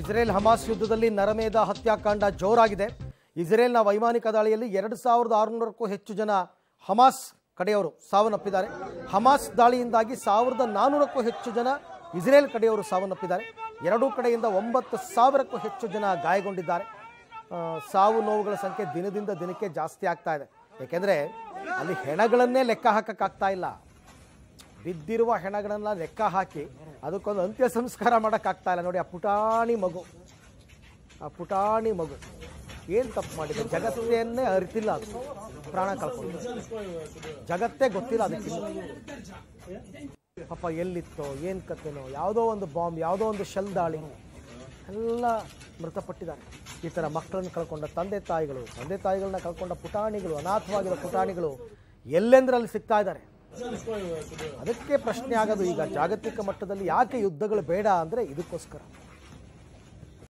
Israel Hamas ಯುದ್ಧದಲ್ಲಿ ನರಮೇದ ಹತ್ಯಾಕಾಂಡ ಜೋರಾಗಿದೆ. ಇಸ್ರೇಲ್ನ ವೈಮಾನಿಕ ದಾಳಿಯಲ್ಲಿ ಎರಡು ಸಾವಿರದ ಆರುನೂರಕ್ಕೂ ಹೆಚ್ಚು ಜನ ಹಮಾಸ್ ಕಡೆಯವರು ಸಾವನ್ನಪ್ಪಿದ್ದಾರೆ. ಹಮಾಸ್ ದಾಳಿಯಿಂದಾಗಿ ಸಾವಿರದ ನಾನ್ನೂರಕ್ಕೂ ಹೆಚ್ಚು ಜನ ಇಸ್ರೇಲ್ ಕಡೆಯವರು ಸಾವನ್ನಪ್ಪಿದ್ದಾರೆ. ಎರಡೂ ಕಡೆಯಿಂದ ಒಂಬತ್ತು ಸಾವಿರಕ್ಕೂ ಹೆಚ್ಚು ಜನ ಗಾಯಗೊಂಡಿದ್ದಾರೆ. ಸಾವು ನೋವುಗಳ ಸಂಖ್ಯೆ ದಿನದಿಂದ ದಿನಕ್ಕೆ ಜಾಸ್ತಿ ಆಗ್ತಾ ಇದೆ. ಏಕೆಂದರೆ ಅಲ್ಲಿ ಹೆಣಗಳನ್ನೇ ಲೆಕ್ಕ ಹಾಕಕ್ಕಾಗ್ತಾ ಇಲ್ಲ. ಬಿದ್ದಿರುವ ಹೆಣಗಳನ್ನ ಲೆಕ್ಕ ಹಾಕಿ ಅದಕ್ಕೊಂದು ಅಂತ್ಯ ಸಂಸ್ಕಾರ ಮಾಡೋಕ್ಕಾಗ್ತಾ ಇಲ್ಲ. ನೋಡಿ ಆ ಪುಟಾಣಿ ಮಗು. ಆ ಪುಟಾಣಿ ಮಗು. ಏನು ತಪ್ಪು ಮಾಡಿದೆ? ಜಗತ್ತೇನೇ ಅರಿತಿಲ್ಲ ಅದು. ಪ್ರಾಣ ಕಳ್ಕೊಂಡು ಜಗತ್ತೇ ಗೊತ್ತಿಲ್ಲ ಅದಕ್ಕೆ. ಪಾಪ ಎಲ್ಲಿತ್ತೋ, ಏನು ಕತೆನೋ, ಯಾವುದೋ ಒಂದು ಬಾಂಬ್, ಯಾವುದೋ ಒಂದು ಶೆಲ್ ದಾಳಿ. ಎಲ್ಲ ಮೃತಪಟ್ಟಿದ್ದಾರೆ. ಈ ಥರ ಮಕ್ಕಳನ್ನು ಕಳ್ಕೊಂಡ ತಂದೆ ತಾಯಿಗಳು, ತಂದೆ ತಾಯಿಗಳನ್ನ ಕಳ್ಕೊಂಡ ಪುಟಾಣಿಗಳು, ಅನಾಥವಾಗಿರೋ ಪುಟಾಣಿಗಳು ಎಲ್ಲೆಂದ್ರಲ್ಲಿ ಸಿಗ್ತಾ ಇದ್ದಾರೆ? ಅದಕ್ಕೆ ಪ್ರಶ್ನೆ ಆಗೋದು ಈಗ ಜಾಗತಿಕ ಮಟ್ಟದಲ್ಲಿ ಯಾಕೆ ಯುದ್ಧಗಳು ಬೇಡ ಅಂದರೆ ಇದಕ್ಕೋಸ್ಕರ.